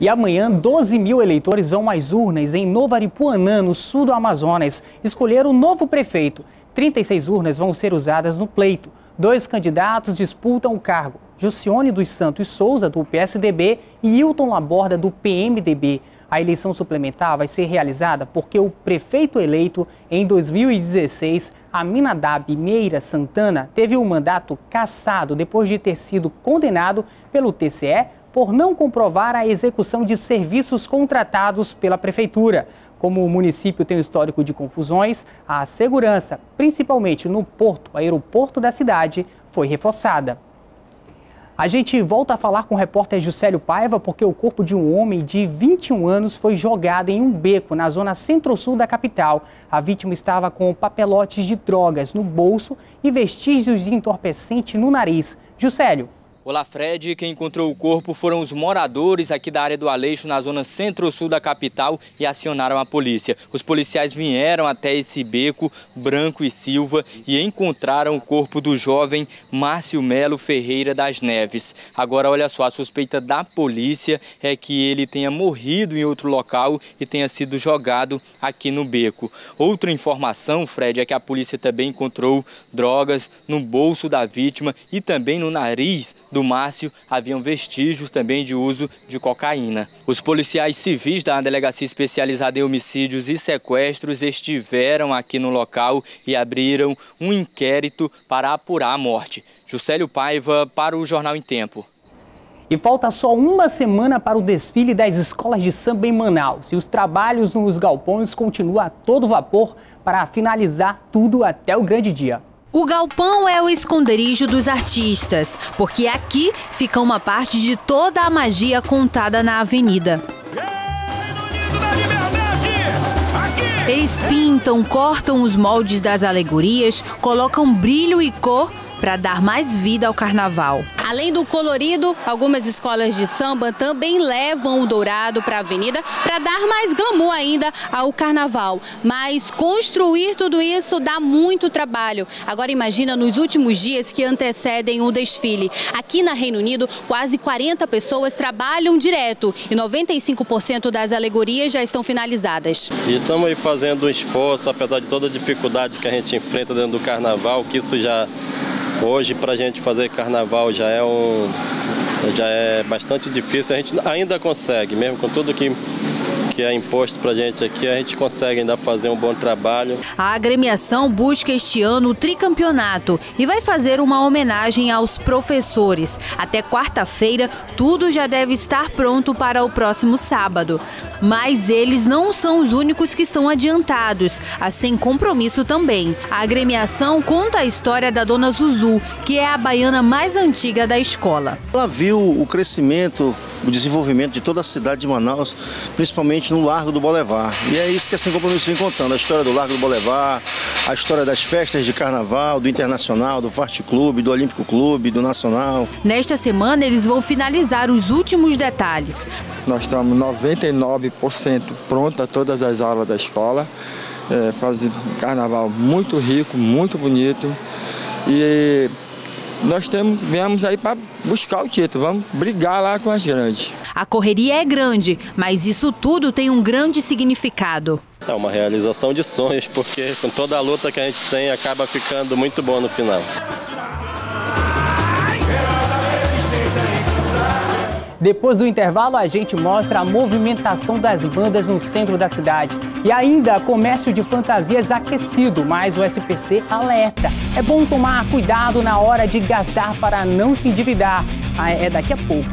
E amanhã, 12 mil eleitores vão às urnas em Novo Aripuanã, no sul do Amazonas, escolher o novo prefeito. 36 urnas vão ser usadas no pleito. Dois candidatos disputam o cargo: Jussione dos Santos Souza, do PSDB, e Hilton Laborda, do PMDB. A eleição suplementar vai ser realizada porque o prefeito eleito em 2016, Aminadab Meira Santana, teve o mandato cassado depois de ter sido condenado pelo TCE por não comprovar a execução de serviços contratados pela prefeitura. Como o município tem um histórico de confusões, a segurança, principalmente no porto, aeroporto da cidade, foi reforçada. A gente volta a falar com o repórter Juscelio Paiva porque o corpo de um homem de 21 anos foi jogado em um beco na zona centro-sul da capital. A vítima estava com papelotes de drogas no bolso e vestígios de entorpecente no nariz. Juscelio. Olá, Fred. Quem encontrou o corpo foram os moradores aqui da área do Aleixo, na zona centro-sul da capital, e acionaram a polícia. Os policiais vieram até esse beco, Branco e Silva, e encontraram o corpo do jovem Márcio Melo Ferreira das Neves. Agora, olha só, a suspeita da polícia é que ele tenha morrido em outro local e tenha sido jogado aqui no beco. Outra informação, Fred, é que a polícia também encontrou drogas no bolso da vítima e também no nariz do Márcio haviam vestígios também de uso de cocaína. Os policiais civis da Delegacia Especializada em Homicídios e Sequestros estiveram aqui no local e abriram um inquérito para apurar a morte. Juscelio Paiva para o Jornal em Tempo. E falta só uma semana para o desfile das escolas de samba em Manaus. E os trabalhos nos galpões continuam a todo vapor para finalizar tudo até o grande dia. O galpão é o esconderijo dos artistas, porque aqui fica uma parte de toda a magia contada na avenida. Eles pintam, cortam os moldes das alegorias, colocam brilho e cor para dar mais vida ao carnaval. Além do colorido, algumas escolas de samba também levam o dourado para a avenida para dar mais glamour ainda ao carnaval. Mas construir tudo isso dá muito trabalho. Agora imagina nos últimos dias que antecedem o desfile. Aqui na Reino Unido, quase 40 pessoas trabalham direto e 95% das alegorias já estão finalizadas. E estamos aí fazendo um esforço, apesar de toda a dificuldade que a gente enfrenta dentro do carnaval, que isso já Hoje para a gente fazer carnaval já é um já é bastante difícil, a gente ainda consegue, mesmo com tudo que que é imposto para a gente aqui, a gente consegue ainda fazer um bom trabalho. A agremiação busca este ano o tricampeonato e vai fazer uma homenagem aos professores. Até quarta-feira, tudo já deve estar pronto para o próximo sábado. Mas eles não são os únicos que estão adiantados, assim compromisso também. A agremiação conta a história da dona Zuzu, que é a baiana mais antiga da escola. Ela viu o crescimento, o desenvolvimento de toda a cidade de Manaus, principalmente no Largo do Bolevar. E é isso que a Sem Compromisso vem contando, a história do Largo do Bolevar, a história das festas de carnaval, do Internacional, do Forte Clube, do Olímpico Clube, do Nacional. Nesta semana eles vão finalizar os últimos detalhes. Nós estamos 99% pronta todas as aulas da escola. É, fazer carnaval muito rico, muito bonito. E nós temos, viemos aí para buscar o título, vamos brigar lá com as grandes. A correria é grande, mas isso tudo tem um grande significado. É uma realização de sonhos, porque com toda a luta que a gente tem, acaba ficando muito bom no final. Depois do intervalo, a gente mostra a movimentação das bandas no centro da cidade. E ainda comércio de fantasias aquecido, mas o SPC alerta. É bom tomar cuidado na hora de gastar para não se endividar. Ah, é daqui a pouco.